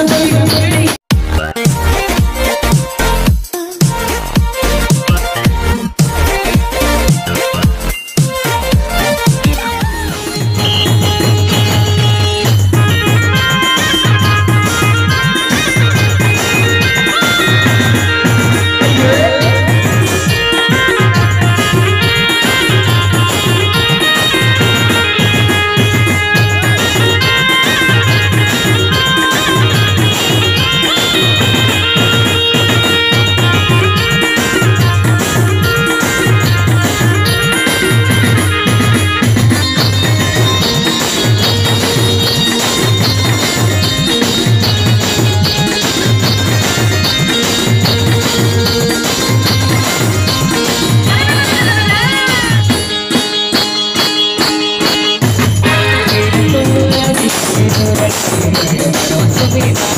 I'm Vai, vai, vai, vai,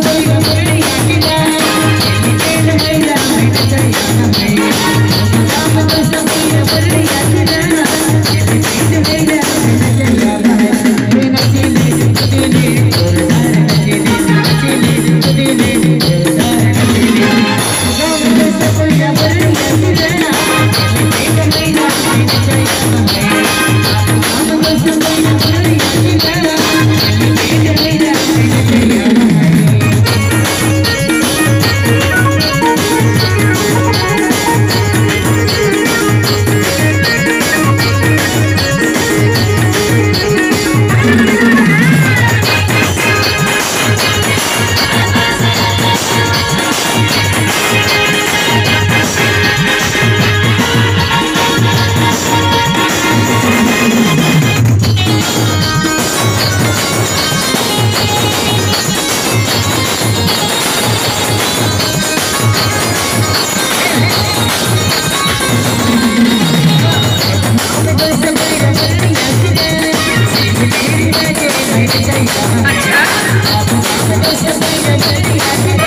Yeah. It's just like a